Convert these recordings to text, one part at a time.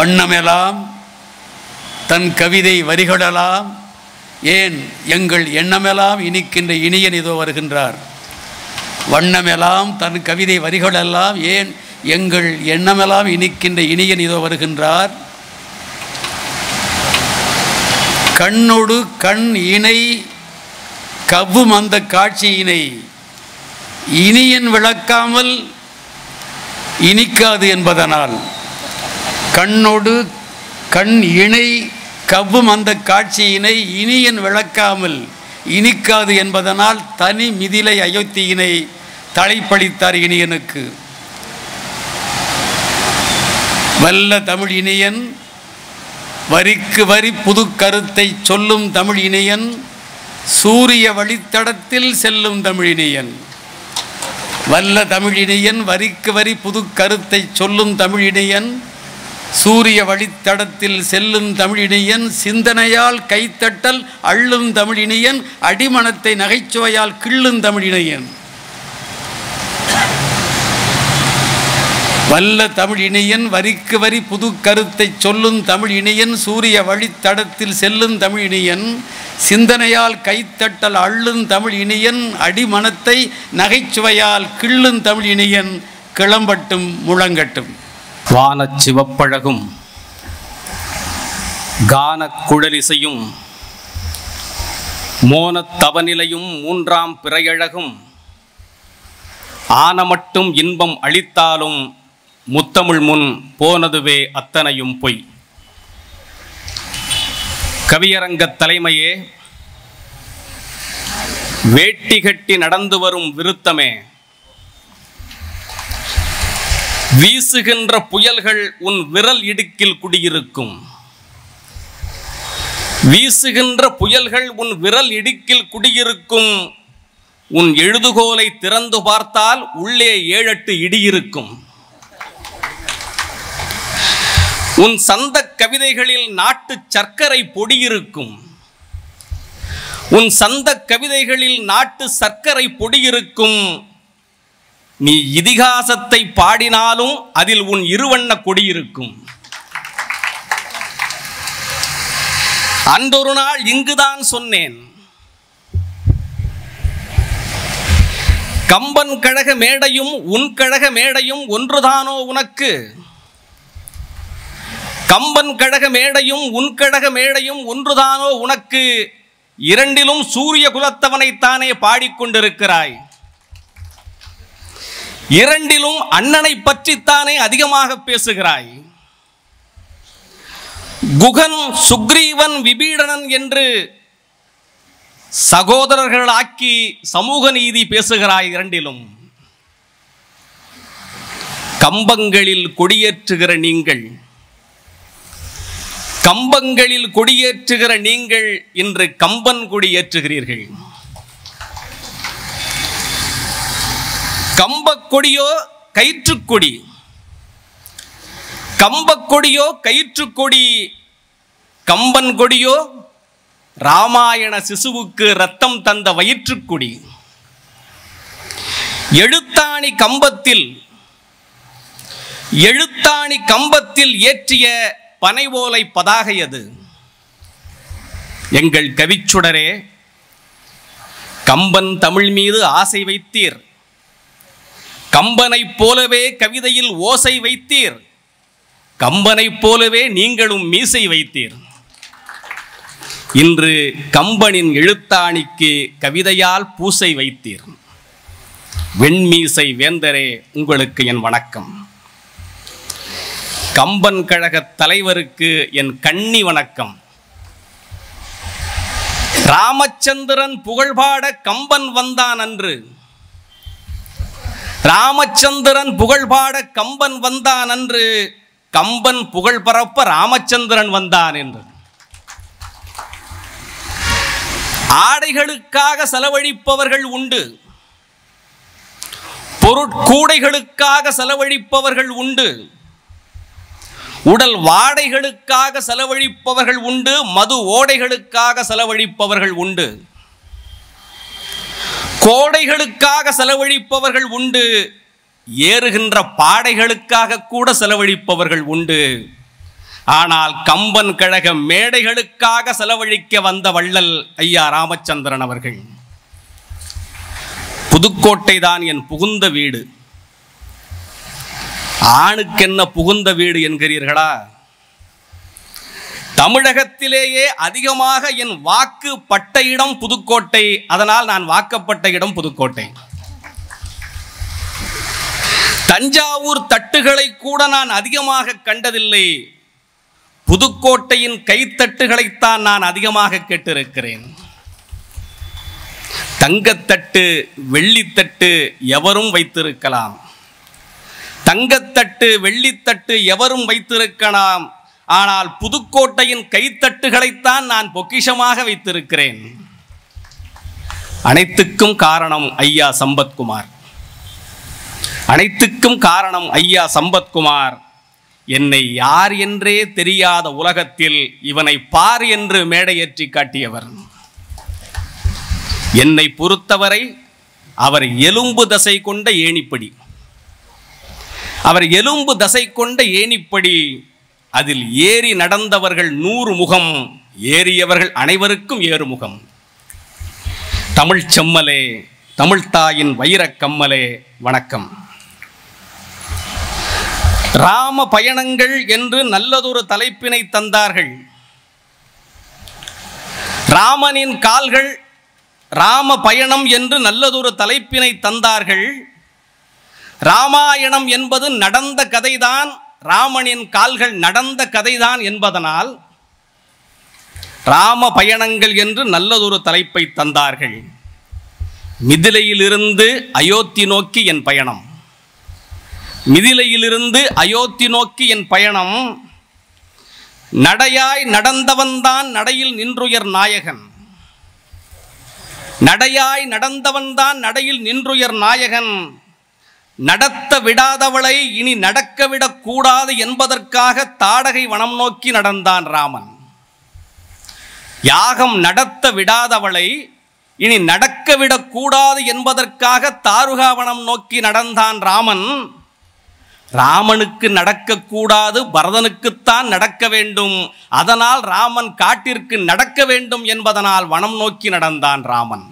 வண்ணமெல்லாம் தன் கவிதை வரிகளெல்லாம் ஏன் எங்கள் எண்ணமெல்லாம் இனிக்கின்ற இனியன் இதோ வருகின்றார். வண்ணமெல்லாம் தன் கவிதை வரிகளெல்லாம் ஏன் எங்கள் எண்ணமெல்லாம் இனிக்கின்ற இனியன் இதோ வருகின்றார். கண்ணொடு கண் இணை கவ்வும் அந்த காட்சியினை இனியன் விளக்காமல் இனிக்காது என்பதனால். கண்ணோடு கண் இணை கவ்வும் அந்த காட்சியினை இனியன் விளக்காமல் இனிக்காது என்பதனால் தனி மிதிலை அயோத்தியினை தலைப்பளித்தார் இனியனுக்கு. வல்ல தமிழ் இனியன் வரிக்கு வரி புது கருத்தை சொல்லும் தமிழ் இனியன் சூரிய வழித்தடத்தில் செல்லும் தமிழினியன் வல்ல தமிழ் இனியன் வரிக்கு வரி புது கருத்தை சொல்லும் தமிழினியன் சூரிய வழித்தடத்தில் செல்லும் தமிழினியன் சிந்தனையால் கைத்தட்டல் அள்ளும் தமிழினியன் அடிமனத்தை நகைச்சுவையால் கிள்ளும் தமிழினியன். வல்ல தமிழ் இணையன் வரிக்கு வரி புது கருத்தை சொல்லும் தமிழ் இணையன் சூரிய வழித்தடத்தில் செல்லும் தமிழ் இணையன் சிந்தனையால் கைத்தட்டல் அள்ளும் தமிழ் இணையன் அடிமனத்தை நகைச்சுவையால் கிள்ளும் தமிழ் இணையன் கிளம்பட்டும் முழங்கட்டும். வானச் சிவப்பழகும் கான குழலிசையும் மோனத் தவநிலையும் மூன்றாம் பிறையழகும். ஆனமட்டும் இன்பம் அளித்தாலும் முத்தமிழ் முன் போனதுவே அத்தனையும் பொய். கவியரங்க தலைமையே வேட்டி கட்டி நடந்து வரும் விருத்தமே வீசுகின்ற புயல்கள் உன் விரல் இடுக்கில் குடியிருக்கும். வீசுகின்ற புயல்கள் உன் விரல் இடுக்கில் குடியிருக்கும். உன் எழுதுகோலை திறந்து பார்த்தால் உள்ளே ஏழெட்டு இடியிருக்கும். உன் சந்த கவிதைகளில் நாட்டு சர்க்கரை பொடியிருக்கும். உன் சந்த கவிதைகளில் நாட்டு சர்க்கரை பொடியிருக்கும். நீ இதிகாசத்தை பாடினாலும் அதில் உன் இருவண்ண கொடியிருக்கும் அன்றொரு நாள் இங்குதான் சொன்னேன். கம்பன் கழக மேடையும் உன் கழக மேடையும் ஒன்றுதானோ உனக்கு? கம்பன் கழக மேடையும் உன் கழக மேடையும் ஒன்றுதானோ உனக்கு? இரண்டிலும் சூரிய குலத்தவனைத்தானே பாடிக்கொண்டிருக்கிறாய் இரண்டிலும் அண்ணனை பற்றித்தானே அதிகமாக பேசுகிறாய். குகன் சுக்ரீவன் விபீடனன் என்று சகோதரர்களாக்கி சமூக நீதி பேசுகிறாய் இரண்டிலும். கம்பங்களில் கொடியேற்றுகிற நீங்கள். கம்பங்களில் கொடியேற்றுகிற நீங்கள் இன்று கம்பன் கொடியேற்றுகிறீர்கள் கம்பக்கொடியோ கயிற்றுக்கொடி. கம்பக்கொடியோ கயிற்றுக்கொடி கம்பன் கொடியோ ராமாயண சிசுவுக்கு ரத்தம் தந்த வயிற்றுக்குடி. எழுத்தாணி கம்பத்தில் எழுத்தாணி கம்பத்தில் ஏற்றிய பனைவோலை பதாகை அது எங்கள் கவிச்சுடரே கம்பன் தமிழ் மீது ஆசை வைத்தீர். கம்பனைப் போலவே கவிதையில் ஓசை வைத்தீர். கம்பனைப் போலவே நீங்களும் மீசை வைத்தீர். இன்று கம்பனின் எழுத்தாணிக்கு கவிதையால் பூசை வைத்தீர். வெண்மீசை வேந்தரே உங்களுக்கு என் வணக்கம். கம்பன் கழகத் தலைவருக்கு என் கண்ணி வணக்கம். ராமச்சந்திரன் புகழ்பாட கம்பன் வந்தான் அன்று. ராமச்சந்திரன் புகழ்பாட கம்பன் வந்தான் அன்று. கம்பன் புகழ் பரப்ப ராமச்சந்திரன் வந்தான் என்று. ஆடைகளுக்காக செலவழிப்பவர்கள் உண்டு. பொருட்கூடைகளுக்காக செலவழிப்பவர்கள் உண்டு. உடல் வாடைகளுக்காக செலவழிப்பவர்கள் உண்டு. மது ஓடைகளுக்காக செலவழிப்பவர்கள் உண்டு. கோடைகளுக்காக செலவழிப்பவர்கள் உண்டு. ஏறுகின்ற பாடைகளுக்காக கூட செலவழிப்பவர்கள் உண்டு. ஆனால் கம்பன் கழக மேடைகளுக்காக செலவழிக்க வந்த வள்ளல் ஐயா ராமச்சந்திரன் அவர்கள். புதுக்கோட்டை தான் என் புகுந்த வீடு. ஆணுக்கென்ன புகுந்த வீடு என்கிறீர்களா? தமிழகத்திலேயே அதிகமாக என் வாக்கு பட்ட இடம் புதுக்கோட்டை. அதனால் நான் வாக்கப்பட்ட இடம் புதுக்கோட்டை. தஞ்சாவூர் தட்டுகளை கூட நான் அதிகமாக கண்டதில்லை. புதுக்கோட்டையின் கைத்தட்டுகளைத்தான் நான் அதிகமாக கேட்டிருக்கிறேன். தங்கத்தட்டு வெள்ளித்தட்டு எவரும் வைத்திருக்கலாம். தங்கத்தட்டு வெள்ளித்தட்டு எவரும் வைத்திருக்கலாம். ஆனால் புதுக்கோட்டையின் கைத்தட்டுகளைத்தான் நான் பொக்கிஷமாக வைத்திருக்கிறேன். அனைத்துக்கும் காரணம் ஐயா சம்பத்குமார். அனைத்துக்கும் காரணம் ஐயா சம்பத்குமார். என்னை யார் என்றே தெரியாத உலகத்தில் இவனை பார் என்று மேடையேற்றி காட்டியவர். என்னை பொறுத்தவரை அவர் எலும்பு தசை கொண்ட ஏணிப்படி. அவர் எலும்பு தசை கொண்ட ஏணிப்படி அதில் ஏறி நடந்தவர்கள் நூறு முகம் ஏறியவர்கள் அனைவருக்கும் ஏறு முகம். தமிழ் செம்மலே தமிழ்தாயின் வைரக் கம்மலே வணக்கம். ராம பயணங்கள் என்று நல்லதொரு தலைப்பினை தந்தார்கள். ராமனின் கால்கள் ராம பயணம் என்று நல்லதொரு தலைப்பினை தந்தார்கள். ராமாயணம் என்பது நடந்த கதைதான். ராமனின் கால்கள் நடந்த கதைதான் என்பதனால் ராம பயணங்கள் என்று நல்லதொரு தலைப்பை தந்தார்கள். மிதிலையிலிருந்து அயோத்தி நோக்கி என் பயணம். மிதிலையிலிருந்து அயோத்தி நோக்கி என் பயணம். நடையாய் நடந்தவன்தான் நடையில் நின்றுயர் நாயகன். நடையாய் நடந்தவன்தான் நடையில் நின்றுயர் நாயகன். நடத்த விடாதவளை இனி நடக்க விடக்கூடாது என்பதற்காக தாடகை வனம் நோக்கி நடந்தான் ராமன். யாகம் நடத்த விடாதவளை இனி நடக்க விடக்கூடாது என்பதற்காக தாருகாவனம் நோக்கி நடந்தான் ராமன். ராமனுக்கு நடக்கக்கூடாது பரதனுக்குத்தான் நடக்க வேண்டும். அதனால் ராமன் காட்டிற்கு நடக்க வேண்டும் என்பதனால் வனம் நோக்கி நடந்தான் ராமன்.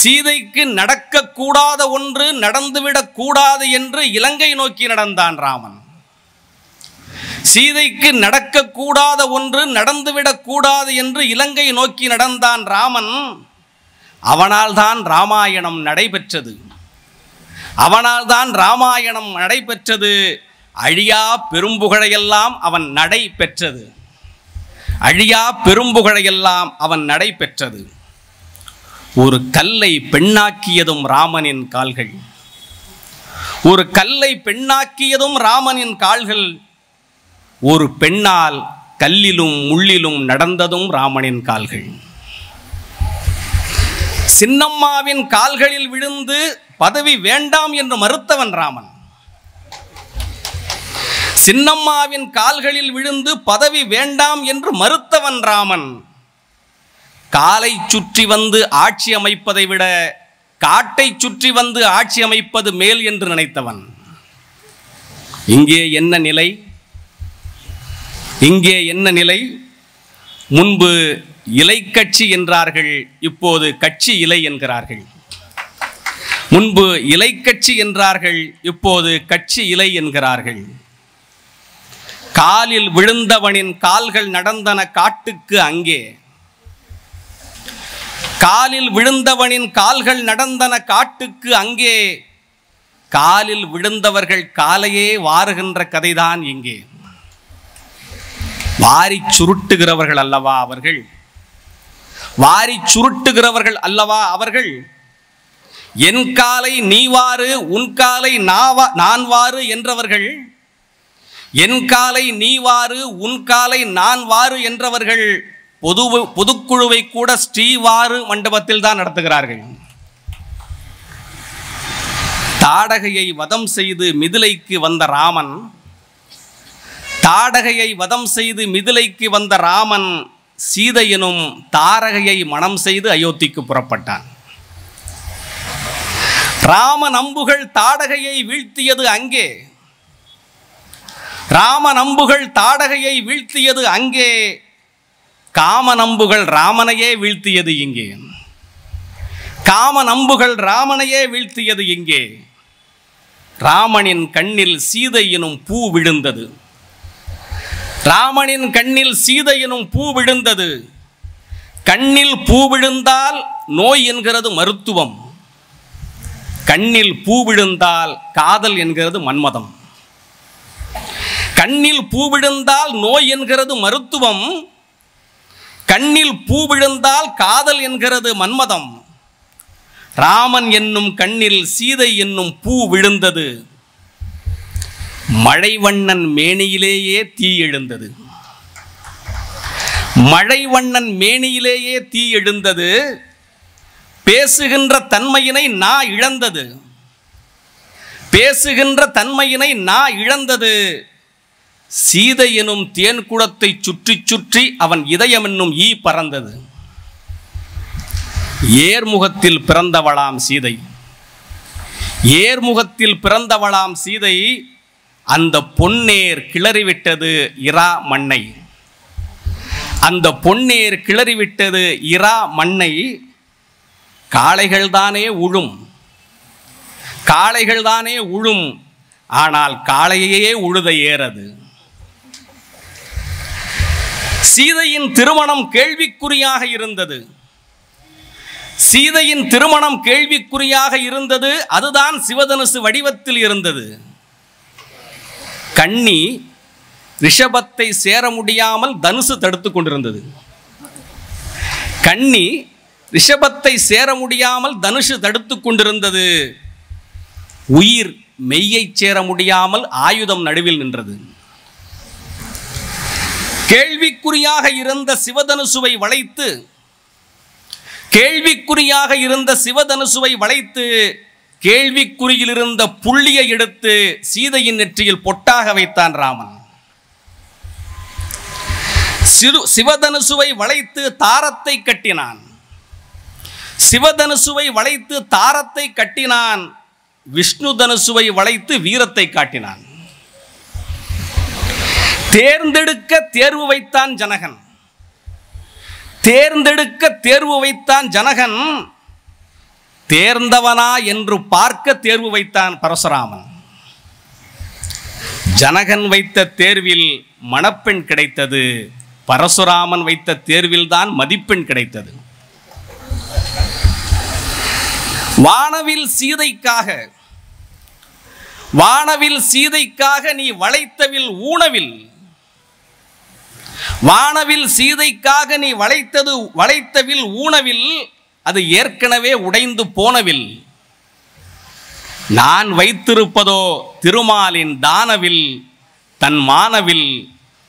சீதைக்கு நடக்கக்கூடாத ஒன்று நடந்துவிடக்கூடாது என்று இலங்கை நோக்கி நடந்தான் ராமன். சீதைக்கு நடக்கக்கூடாத ஒன்று நடந்துவிடக்கூடாது என்று இலங்கை நோக்கி நடந்தான் ராமன். அவனால்தான் ராமாயணம் நடைபெற்றது. அவனால்தான் ராமாயணம் நடைபெற்றது. அழியா பெரும்புகழையெல்லாம் அவன் நடை பெற்றது அழியா பெரும்புகழையெல்லாம் அவன் நடைபெற்றது. ஒரு கல்லை பெண்ணாக்கியதும் ராமனின் கால்கள். ஒரு கல்லை பெண்ணாக்கியதும் ராமனின் கால்கள். ஒரு பெண்ணால் கல்லிலும் முள்ளிலும் நடந்ததும் ராமனின் கால்கள். சின்னம்மாவின் கால்களில் விழுந்து பதவி வேண்டாம் என்று மறுத்தவன் ராமன். சின்னம்மாவின் கால்களில் விழுந்து பதவி வேண்டாம் என்று மறுத்தவன் ராமன். காலை சுற்றி வந்து ஆட்சி அமைப்பதை விட காட்டை சுற்றி வந்து ஆட்சி அமைப்பது மேல் என்று நினைத்தவன். இங்கே என்ன நிலை? இங்கே என்ன நிலை? முன்பு இலை கட்சி என்றார்கள் இப்போது கட்சி இலை என்கிறார்கள். முன்பு இலை கட்சி என்றார்கள் இப்போது கட்சி இலை என்கிறார்கள். காலில் விழுந்தவனின் கால்கள் நடந்தன காட்டுக்கு அங்கே. காலில் விழுந்தவனின் கால்கள் நடந்தன காட்டுக்கு அங்கே. காலில் விழுந்தவர்கள் காலையே வாருகின்ற கதைதான் இங்கே. வாரி சுருட்டுகிறவர்கள் அல்லவா அவர்கள்? வாரி சுருட்டுகிறவர்கள் அல்லவா அவர்கள்? என் காலை நீ வாரு உன் காலை நாவா நான் வாரு என்றவர்கள்? என் காலை நீ வாரு உன் காலை நான் வாரு என்றவர்கள்? பொது பொதுக்குழுவை கூட ஸ்ரீவாறு மண்டபத்தில் தான் நடத்துகிறார்கள். தாடகையை வதம் செய்து மிதிலைக்கு வந்த ராமன் தாடகையை வதம் செய்து மிதிலைக்கு வந்த ராமன் சீதையினும் தாரகையை மணம் செய்து அயோத்திக்கு புறப்பட்டான். ராம நம்புகள் தாடகையை வீழ்த்தியது அங்கே. ராம நம்புகள் தாடகையை வீழ்த்தியது அங்கே. காம நம்புகள் ராமனையே வீழ்த்தியது இங்கே. காம நம்புகள் ராமனையே வீழ்த்தியது இங்கே. ராமனின் கண்ணில் சீதை எனும் பூ விழுந்தது. ராமனின் கண்ணில் சீதை எனும் பூ விழுந்தது. கண்ணில் பூ விழுந்தால் நோய் என்கிறது மருத்துவம். கண்ணில் பூ விழுந்தால் காதல் என்கிறது மன்மதம். கண்ணில் பூ விழுந்தால் நோய் என்கிறது மருத்துவம். கண்ணில் பூ விழுந்தால் காதல் என்கிறது மன்மதம். ராமன் என்னும் கண்ணில் சீதை என்னும் பூ விழுந்தது. மழைவண்ணன் மேனியிலேயே தீ எழுந்தது. மழைவண்ணன் மேனியிலேயே தீ எழுந்தது. பேசுகின்ற தன்மையினை நா இழந்தது. பேசுகின்ற தன்மையினை நா இழந்தது. சீதை எனும் தேன் குடத்தை சுற்றி சுற்றி அவன் இதயம் என்னும் ஈ பறந்தது. ஏர்முகத்தில் பிறந்தவளாம் சீதை. ஏர்முகத்தில் பிறந்தவளாம் சீதை அந்த பொன்னேர் கிளறிவிட்டது இரா மண்ணை. அந்த பொன்னேர் கிளறிவிட்டது இரா மண்ணை காளைகள்தானே உழும். காளைகள்தானே உழும். ஆனால் காளையையே உழுத ஏறது. சீதையின் திருமணம் கேள்விக்குறியாக இருந்தது. சீதையின் திருமணம் கேள்விக்குறியாக இருந்தது. அதுதான் சிவதனுசு வடிவத்தில் இருந்தது. கண்ணி ரிஷபத்தை சேர முடியாமல் தனுசு தடுத்து கொண்டிருந்தது. கண்ணி ரிஷபத்தை சேர முடியாமல் தனுஷு தடுத்து கொண்டிருந்தது. உயிர் மெய்யை சேர முடியாமல் ஆயுதம் நடுவில் நின்றது. கேள்விக்குறியாக இருந்த சிவதனுசுவை வளைத்து கேள்விக்குறியாக இருந்த சிவதனுசுவை வளைத்து கேள்விக்குறியில் இருந்த புள்ளியை எடுத்து சீதையின் நெற்றியில் பொட்டாக வைத்தான் ராமன். சிறு சிவதனுசுவை வளைத்து தாரத்தை கட்டினான். சிவதனுசுவை வளைத்து தாரத்தை கட்டினான். விஷ்ணு தனுசுவை வளைத்து வீரத்தை காட்டினான். தேர்ந்தெடுக்க தேர்வு வைத்தான் ஜனகன். தேர்ந்தெடுக்க தேர்வு வைத்தான் ஜனகன். தேர்ந்தவனா என்று பார்க்க தேர்வு வைத்தான் பரசுராமன். ஜனகன் வைத்த தேர்வில் மணப்பெண் கிடைத்தது பரசுராமன் வைத்த தேர்வில் தான் மதிப்பெண் கிடைத்தது. வானவில் சீதைக்காக வானவில் சீதைக்காக நீ வளைத்தவில் ஊனவில் வானவில் சீதைக்காக நீ வளைத்தது வளைத்தவில் ஊனவில் அது ஏற்கனவே உடைந்து போனவில். நான் வைத்திருப்பதோ திருமாலின் தானவில் தன் மானவில்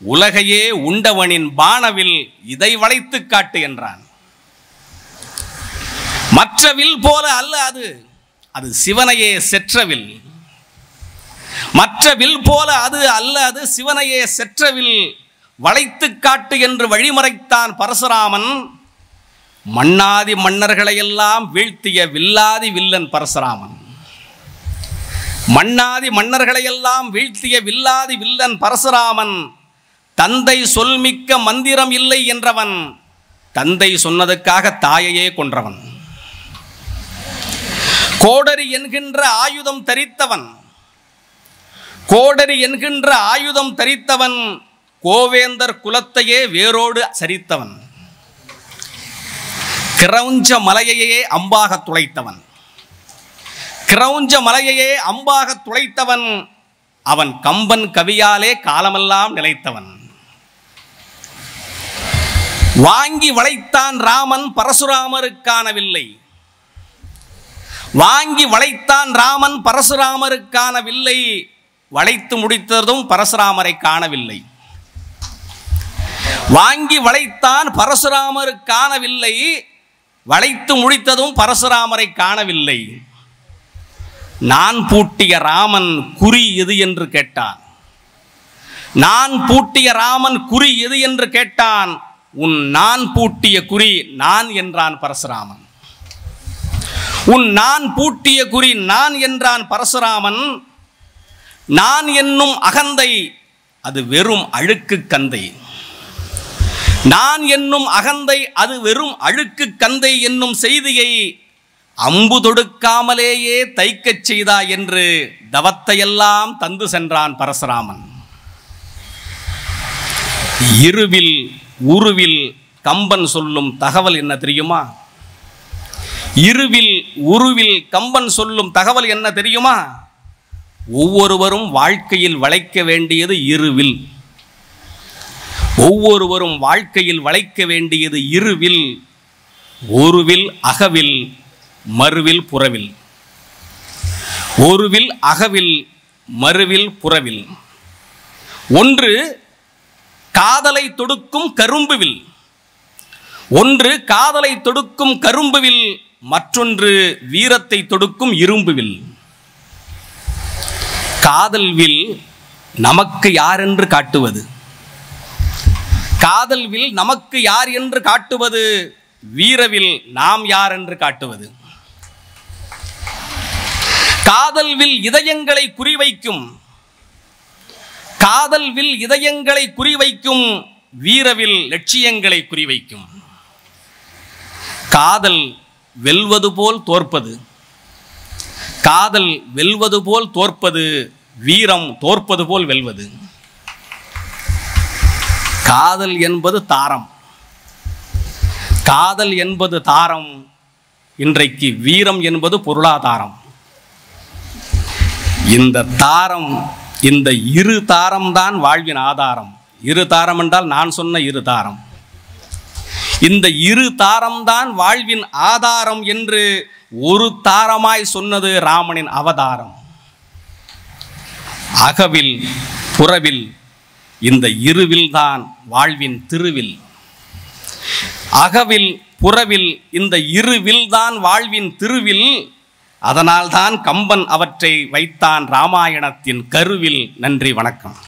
உலகையே உண்டவனின் பானவில் இதை வளைத்து காட்டு என்றான். மற்ற வில் போல அல்ல அது அது சிவனையே செற்றவில். மற்ற வில் போல அது அல்ல அது சிவனையே செற்றவில் வளைத்து காட்டு என்று வழிமறைத்தான் பரசுராமன் மன்னாதி மன்னர்களையெல்லாம் வீழ்த்திய வில்லாதி வில்லன் பரசுராமன். மன்னாதி மன்னர்களையெல்லாம் வீழ்த்திய வில்லாதி வில்லன் பரசுராமன் தந்தை சொல்மிக்க மந்திரம் இல்லை என்றவன் தந்தை சொன்னதுக்காக தாயையே கொன்றவன். கோடரி என்கின்ற ஆயுதம் தரித்தவன் கோடரி என்கின்ற ஆயுதம் தரித்தவன் கோவேந்தர் குலத்தையே வேரோடு சரித்தவன். கிரௌஞ்ச மலையையே அம்பாக துளைத்தவன். கிரௌஞ்ச மலையையே அம்பாக துளைத்தவன். அவன் கம்பன் கவியாலே காலமெல்லாம் நிலைத்தவன். வாங்கி வளைத்தான் ராமன் பரசுராமருக்கானவில்லை. வாங்கி வளைத்தான் ராமன் பரசுராமருக்கானவில்லை. வளைத்து முடித்ததும் பரசுராமரை காணவில்லை. வாங்கி வளைத்தான் பரசுராமர் காணவில்லை. வளைத்து முடித்ததும் பரசுராமரை காணவில்லை. நான் பூட்டிய ராமன் குறி எது என்று கேட்டான். நான் பூட்டிய ராமன் குறி எது என்று கேட்டான். உன் நான் பூட்டிய குறி நான் என்றான் பரசுராமன். உன் நான் பூட்டிய குறி நான் என்றான் பரசுராமன். நான் என்னும் அகந்தை அது வெறும் அழுக்கு கந்தை. நான் என்னும் அகந்தை அது வெறும் அழுக்கு கந்தை என்னும் செய்தியை அம்பு தொடுக்காமலேயே தைக்கச் செய்தா என்று தவத்தையெல்லாம் தந்து சென்றான் பரசுராமன். இருவில் உருவில் கம்பன் சொல்லும் தகவல் என்ன தெரியுமா? இருவில் உருவில் கம்பன் சொல்லும் தகவல் என்ன தெரியுமா? ஒவ்வொருவரும் வாழ்க்கையில் வளைக்க வேண்டியது இருவில். ஒவ்வொருவரும் வாழ்க்கையில் வளைக்க வேண்டியது இருவில் ஒருவில் அகவில் மறுவில் புறவில். ஒருவில் அகவில் மறுவில் புறவில். ஒன்று காதலை தொடுக்கும் கரும்புவில். ஒன்று காதலை தொடுக்கும் கரும்புவில் மற்றொன்று வீரத்தை தொடுக்கும் இரும்புவில். காதல் வில் நமக்கு யாரென்று காட்டுவது? காதல் வில் நமக்கு யார் என்று காட்டுவது? வீரவில் நாம் யார் என்று காட்டுவது? காதல் வில் இதயங்களை குறிவைக்கும். காதல் வில் இதயங்களை குறிவைக்கும். வீரவில் லட்சியங்களை குறிவைக்கும். காதல் வெல்வது போல் தோற்பது. காதல் வெல்வது போல் தோற்பது. வீரம் தோற்பது போல் வெல்வது. காதல் என்பது தாரம். காதல் என்பது தாரம். இன்றைக்கு வீரம் என்பது பொருளாதாரம். இந்த தாரம் இந்த இரு தாரம் தான் வாழ்வின் ஆதாரம். இரு தாரம் என்றால் நான் சொன்ன இரு தாரம். இந்த இரு தாரம் தான் வாழ்வின் ஆதாரம் என்று ஒரு தாரமாய் சொன்னது ராமனின் அவதாரம். அகவில் புறவில் இந்த இருவில்தான் வாழ்வின் திருவில். அகவில் புறவில் இந்த இருவில் தான் வாழ்வின் திருவில். அதனால்தான் கம்பன் அவற்றை வைத்தான் ராமாயணத்தின் கருவில். நன்றி வணக்கம்.